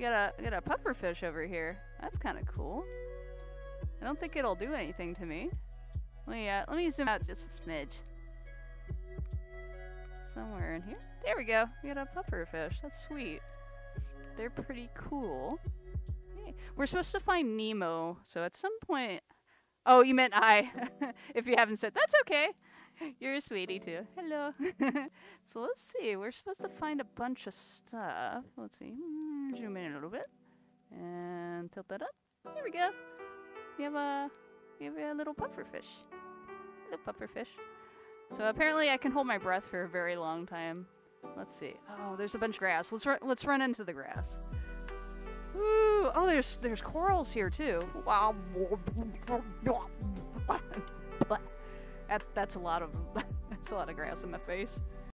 You got a, got a pufferfish over here. That's kind of cool. I don't think it'll do anything to me. Let me, let me zoom out just a smidge. Somewhere in here. There we go. We got a pufferfish. That's sweet. They're pretty cool. We're supposed to find Nemo, so at some point... Oh, you meant I. if you haven't said, that's okay. You're a sweetie too. Hello. so let's see. We're supposed to find a bunch of stuff. Let's see. Hmm. Zoom in a little bit. And tilt that up. There we go. We have a, we have a little pufferfish. Little pufferfish. So apparently I can hold my breath for a very long time. Let's see. Oh, there's a bunch of grass. Let's run. Let's run into the grass. Ooh. Oh, there's there's corals here too. Wow. That that's a lot of that's a lot of grass in my face.